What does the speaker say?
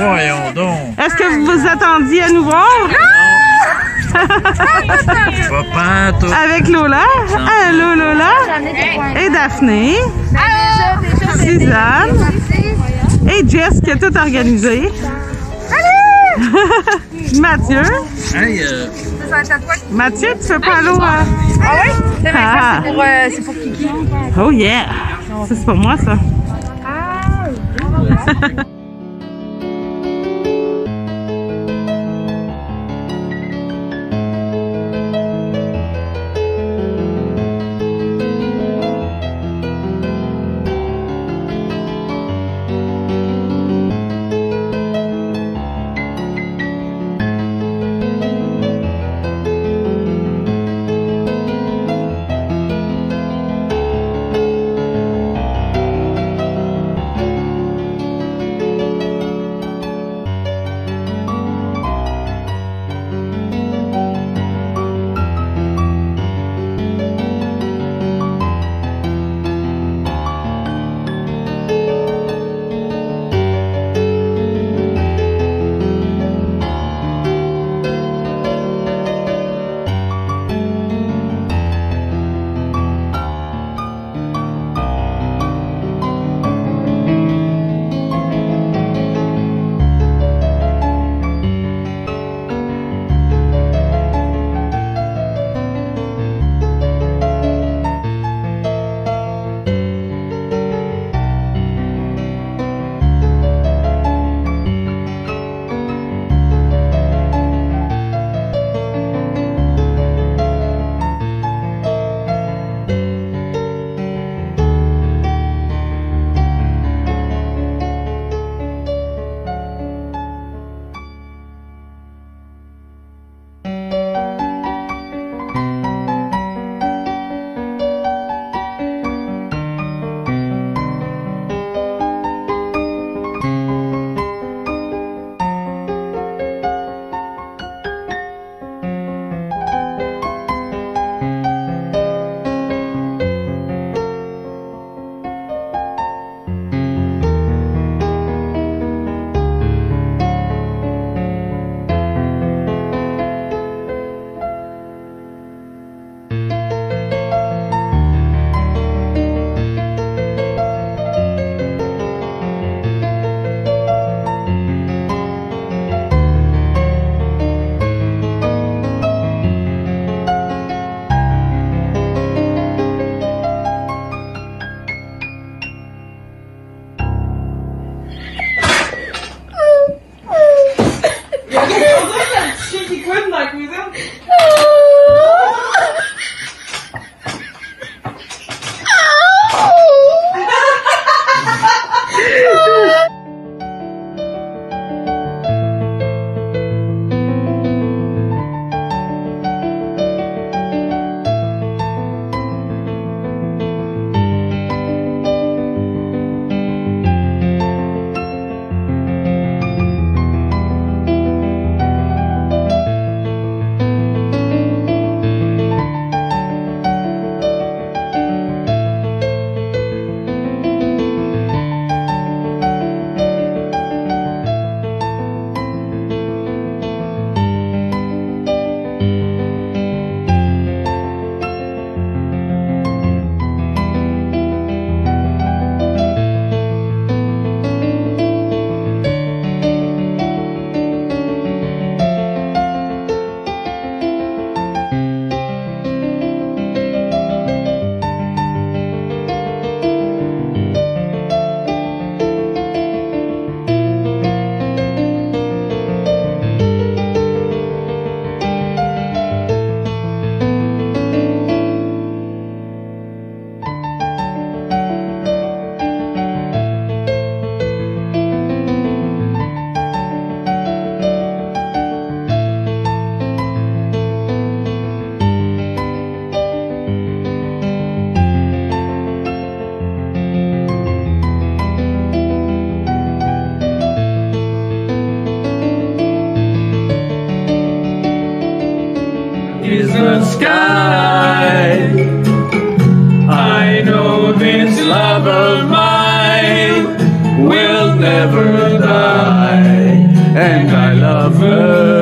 Voyons donc. Est-ce que vous vous attendiez à nous voir? Pas pantoute. Avec Lola? Allô, Lola. Et Daphné? Suzanne? Et Jess qui a tout organisé? Mathieu? Hey, euh, Mathieu, tu fais pas allô? hein? Ah oui? C'est Ah. pour, euh, c'est pour Kiki. Oh yeah! Ça, c'est pour moi, ça. Ah! is the sky. I know this love of mine will never die, and I love her.